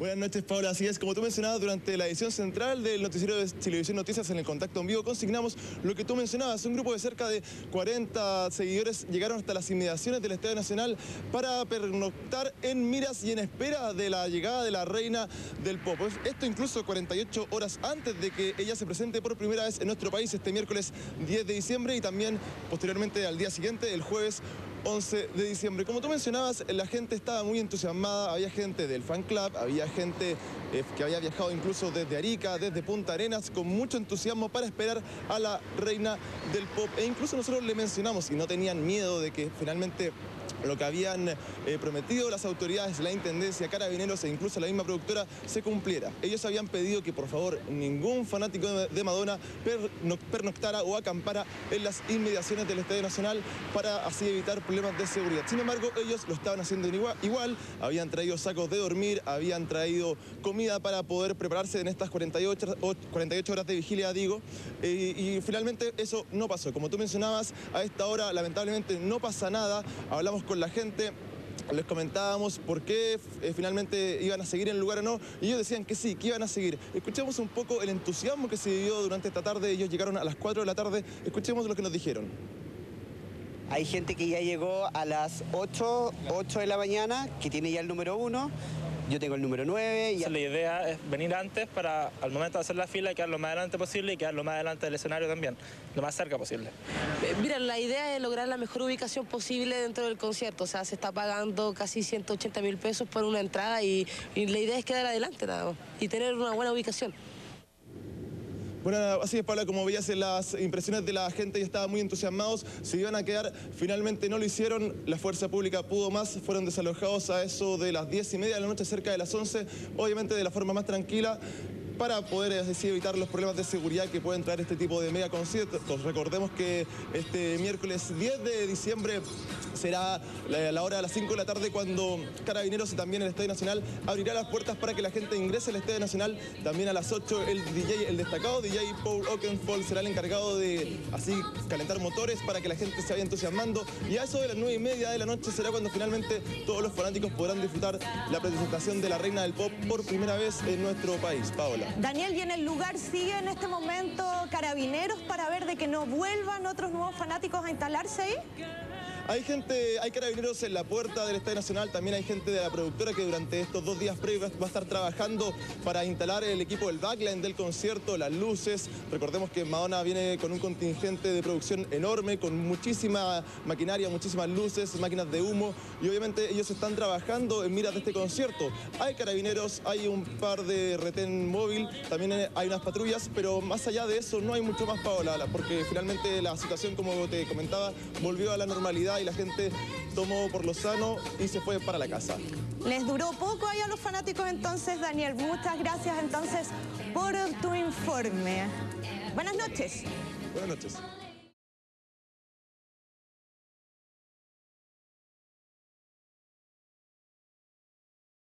Buenas noches, Paula. Así es, como tú mencionabas, durante la edición central del noticiero de Televisión Noticias en el Contacto en Vivo, consignamos lo que tú mencionabas. Un grupo de cerca de 40 seguidores llegaron hasta las inmediaciones del Estadio Nacional para pernoctar en miras y en espera de la llegada de la reina del pop. Esto incluso 48 horas antes de que ella se presente por primera vez en nuestro país este miércoles 10 de diciembre y también posteriormente al día siguiente, el jueves 11 de diciembre. Como tú mencionabas, la gente estaba muy entusiasmada, había gente del fan club, había gente eh, que había viajado incluso desde Arica, desde Punta Arenas, con mucho entusiasmo para esperar a la reina del pop. E incluso nosotros le mencionamos y no tenían miedo de que finalmente lo que habían eh, prometido las autoridades, la Intendencia, Carabineros e incluso la misma productora se cumpliera. Ellos habían pedido que por favor ningún fanático de Madonna pernoctara o acampara en las inmediaciones del Estadio Nacional para así evitar problemas de seguridad. Sin embargo, ellos lo estaban haciendo igual, habían traído sacos de dormir, habían traído comida para poder prepararse en estas 48, 48 horas de vigilia, digo, eh, y finalmente eso no pasó. Como tú mencionabas, a esta hora lamentablemente no pasa nada, hablamos con la gente, les comentábamos por qué eh, finalmente iban a seguir en el lugar o no, y ellos decían que sí, que iban a seguir. Escuchemos un poco el entusiasmo que se vivió durante esta tarde, ellos llegaron a las 4 de la tarde, escuchemos lo que nos dijeron. Hay gente que ya llegó a las 8, 8 de la mañana, que tiene ya el número 1, yo tengo el número 9. Y... La idea es venir antes para al momento de hacer la fila quedar lo más adelante posible y quedar lo más adelante del escenario también, lo más cerca posible. Eh, mira, la idea es lograr la mejor ubicación posible dentro del concierto. O sea, se está pagando casi 180 mil pesos por una entrada y, la idea es quedar adelante nada y tener una buena ubicación. Bueno, así es, Paula, como veías en las impresiones de la gente, ya estaban muy entusiasmados, se iban a quedar, finalmente no lo hicieron, la fuerza pública pudo más, fueron desalojados a eso de las 10 y media de la noche, cerca de las 11, obviamente de la forma más tranquila, para poder así evitar los problemas de seguridad que pueden traer este tipo de mega conciertos. Recordemos que este miércoles 10 de diciembre será la hora de las 5 de la tarde cuando Carabineros y también el Estadio Nacional abrirá las puertas para que la gente ingrese al Estadio Nacional. También a las 8 el DJ, el destacado DJ Paul Oakenfold será el encargado de así calentar motores para que la gente se vaya entusiasmando. Y a eso de las 9 y media de la noche será cuando finalmente todos los fanáticos podrán disfrutar la presentación de la Reina del Pop por primera vez en nuestro país. Paola. Daniel, y en el lugar sigue en este momento carabineros para ver de que no vuelvan otros nuevos fanáticos a instalarse ahí. Hay gente, hay carabineros en la puerta del Estadio Nacional, también hay gente de la productora que durante estos dos días previos va a estar trabajando para instalar el equipo del backline del concierto, las luces. Recordemos que Madonna viene con un contingente de producción enorme, con muchísima maquinaria, muchísimas luces, máquinas de humo, y obviamente ellos están trabajando en miras de este concierto. Hay carabineros, hay un par de retén móvil, también hay unas patrullas, pero más allá de eso no hay mucho más, Paola, porque finalmente la situación, como te comentaba, volvió a la normalidad y la gente tomó por lo sano y se fue para la casa. Les duró poco ahí a los fanáticos entonces, Daniel. Muchas gracias entonces por tu informe. Buenas noches. Buenas noches.